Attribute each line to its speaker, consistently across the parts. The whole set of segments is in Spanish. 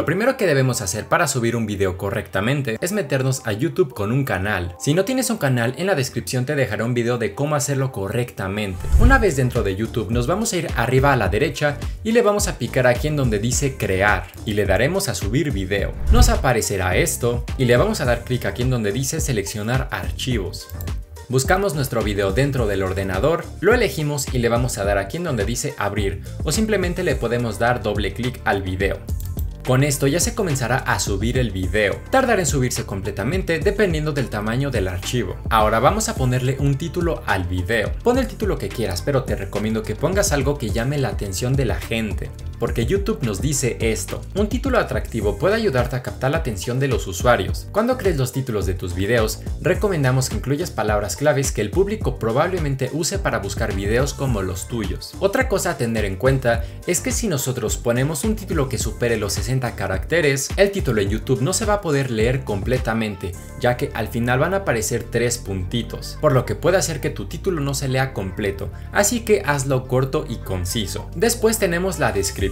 Speaker 1: Lo primero que debemos hacer para subir un video correctamente es meternos a YouTube con un canal. Si no tienes un canal, en la descripción te dejaré un video de cómo hacerlo correctamente. Una vez dentro de YouTube nos vamos a ir arriba a la derecha y le vamos a picar aquí en donde dice crear y le daremos a subir video. Nos aparecerá esto y le vamos a dar clic aquí en donde dice seleccionar archivos. Buscamos nuestro video dentro del ordenador, lo elegimos y le vamos a dar aquí en donde dice abrir o simplemente le podemos dar doble clic al video. Con esto ya se comenzará a subir el video. Tardará en subirse completamente dependiendo del tamaño del archivo. Ahora vamos a ponerle un título al video. Pon el título que quieras, pero te recomiendo que pongas algo que llame la atención de la gente porque YouTube nos dice esto. Un título atractivo puede ayudarte a captar la atención de los usuarios. Cuando crees los títulos de tus videos, recomendamos que incluyas palabras claves que el público probablemente use para buscar videos como los tuyos. Otra cosa a tener en cuenta es que si nosotros ponemos un título que supere los 60 caracteres, el título en YouTube no se va a poder leer completamente, ya que al final van a aparecer tres puntitos, por lo que puede hacer que tu título no se lea completo, así que hazlo corto y conciso. Después tenemos la descripción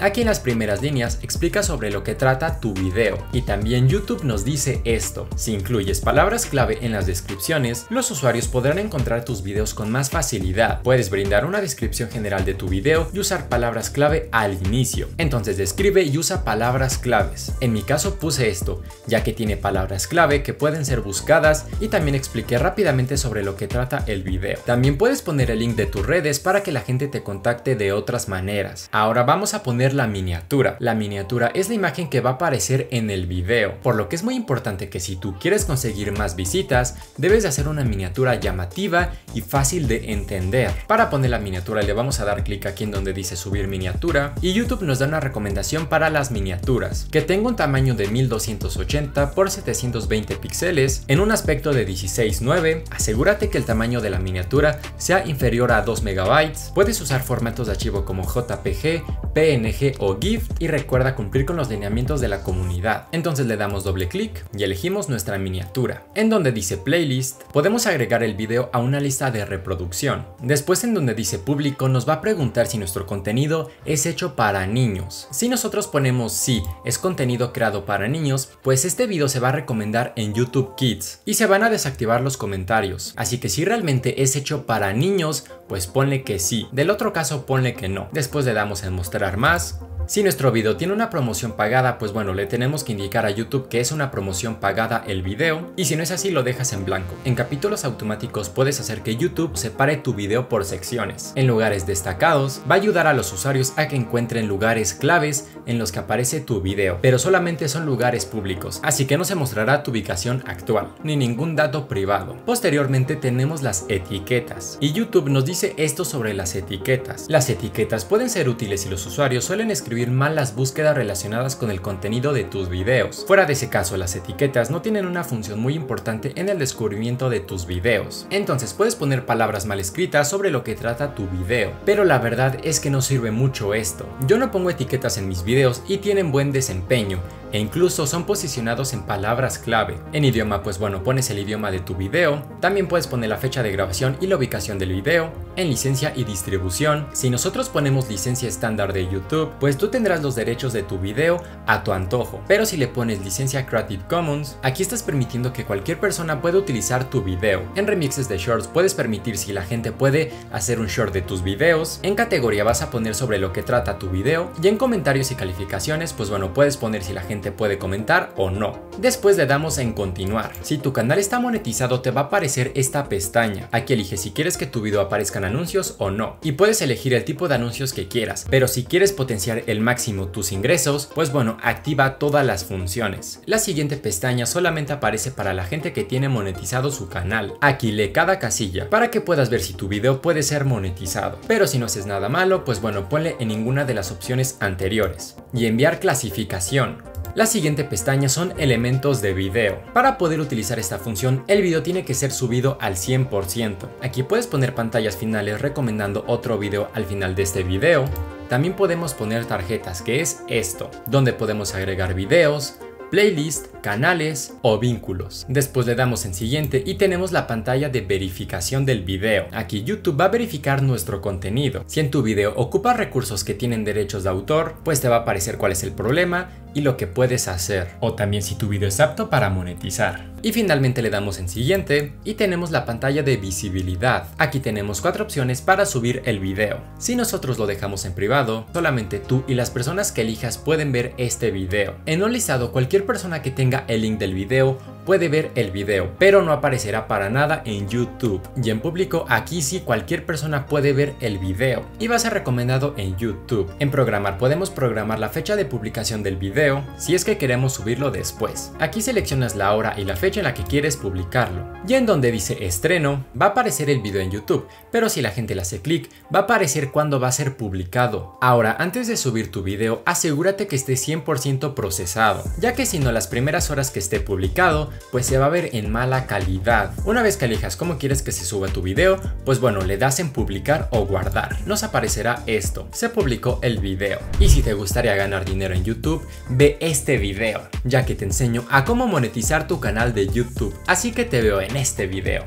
Speaker 1: Aquí en las primeras líneas explica sobre lo que trata tu video y también YouTube nos dice esto. Si incluyes palabras clave en las descripciones, los usuarios podrán encontrar tus videos con más facilidad. Puedes brindar una descripción general de tu video y usar palabras clave al inicio. Entonces describe y usa palabras claves. En mi caso puse esto, ya que tiene palabras clave que pueden ser buscadas y también expliqué rápidamente sobre lo que trata el video. También puedes poner el link de tus redes para que la gente te contacte de otras maneras. Ahora vamos vamos a poner la miniatura. La miniatura es la imagen que va a aparecer en el video, por lo que es muy importante que si tú quieres conseguir más visitas, debes de hacer una miniatura llamativa y fácil de entender. Para poner la miniatura le vamos a dar clic aquí en donde dice subir miniatura y YouTube nos da una recomendación para las miniaturas, que tenga un tamaño de 1280 por 720 píxeles en un aspecto de 16:9. Asegúrate que el tamaño de la miniatura sea inferior a 2 MB. Puedes usar formatos de archivo como JPG, PNG o GIF y recuerda cumplir con los lineamientos de la comunidad. Entonces le damos doble clic y elegimos nuestra miniatura. En donde dice playlist, podemos agregar el video a una lista de reproducción. Después en donde dice público nos va a preguntar si nuestro contenido es hecho para niños. Si nosotros ponemos sí, es contenido creado para niños, pues este video se va a recomendar en YouTube Kids y se van a desactivar los comentarios. Así que si realmente es hecho para niños, pues ponle que sí. Del otro caso ponle que no. Después le damos en mostrar más si nuestro video tiene una promoción pagada, pues bueno, le tenemos que indicar a YouTube que es una promoción pagada el video y si no es así lo dejas en blanco. En capítulos automáticos puedes hacer que YouTube separe tu video por secciones. En lugares destacados va a ayudar a los usuarios a que encuentren lugares claves en los que aparece tu video, pero solamente son lugares públicos, así que no se mostrará tu ubicación actual, ni ningún dato privado. Posteriormente tenemos las etiquetas y YouTube nos dice esto sobre las etiquetas. Las etiquetas pueden ser útiles si los usuarios suelen escribir mal las búsquedas relacionadas con el contenido de tus videos. Fuera de ese caso, las etiquetas no tienen una función muy importante en el descubrimiento de tus videos. Entonces puedes poner palabras mal escritas sobre lo que trata tu video, pero la verdad es que no sirve mucho esto. Yo no pongo etiquetas en mis videos y tienen buen desempeño, e incluso son posicionados en palabras clave. En idioma, pues bueno, pones el idioma de tu video, también puedes poner la fecha de grabación y la ubicación del video, en licencia y distribución. Si nosotros ponemos licencia estándar de YouTube, pues tú tendrás los derechos de tu video a tu antojo. Pero si le pones licencia Creative Commons, aquí estás permitiendo que cualquier persona pueda utilizar tu video. En remixes de shorts puedes permitir si la gente puede hacer un short de tus videos. En categoría vas a poner sobre lo que trata tu video y en comentarios y calificaciones, pues bueno, puedes poner si la gente puede comentar o no. Después le damos en continuar. Si tu canal está monetizado te va a aparecer esta pestaña. Aquí eliges si quieres que tu video aparezca en anuncios o no. Y puedes elegir el tipo de anuncios que quieras. Pero si quieres potenciar el máximo tus ingresos, pues bueno, activa todas las funciones. La siguiente pestaña solamente aparece para la gente que tiene monetizado su canal. Aquí lee cada casilla para que puedas ver si tu video puede ser monetizado. Pero si no haces nada malo, pues bueno, ponle en ninguna de las opciones anteriores. Y enviar clasificación. La siguiente pestaña son elementos de video. Para poder utilizar esta función, el video tiene que ser subido al 100%. Aquí puedes poner pantallas finales recomendando otro video al final de este video. También podemos poner tarjetas, que es esto, donde podemos agregar videos, playlist, canales o vínculos. Después le damos en siguiente y tenemos la pantalla de verificación del video. Aquí YouTube va a verificar nuestro contenido. Si en tu video ocupa recursos que tienen derechos de autor, pues te va a aparecer cuál es el problema y lo que puedes hacer, o también si tu video es apto para monetizar. Y finalmente le damos en siguiente y tenemos la pantalla de visibilidad. Aquí tenemos cuatro opciones para subir el video. Si nosotros lo dejamos en privado, solamente tú y las personas que elijas pueden ver este video. En un listado, cualquier persona que tenga el link del video puede ver el video, pero no aparecerá para nada en YouTube. Y en público, aquí sí cualquier persona puede ver el video y va a ser recomendado en YouTube. En programar podemos programar la fecha de publicación del video si es que queremos subirlo después. Aquí seleccionas la hora y la fecha en la que quieres publicarlo. Y en donde dice estreno, va a aparecer el video en YouTube, pero si la gente le hace clic, va a aparecer cuando va a ser publicado. Ahora, antes de subir tu video, asegúrate que esté 100% procesado, ya que si no las primeras horas que esté publicado, pues se va a ver en mala calidad. Una vez que elijas cómo quieres que se suba tu video, pues bueno, le das en publicar o guardar. Nos aparecerá esto, se publicó el video. Y si te gustaría ganar dinero en YouTube, ve este video, ya que te enseño a cómo monetizar tu canal de YouTube, así que te veo en este video.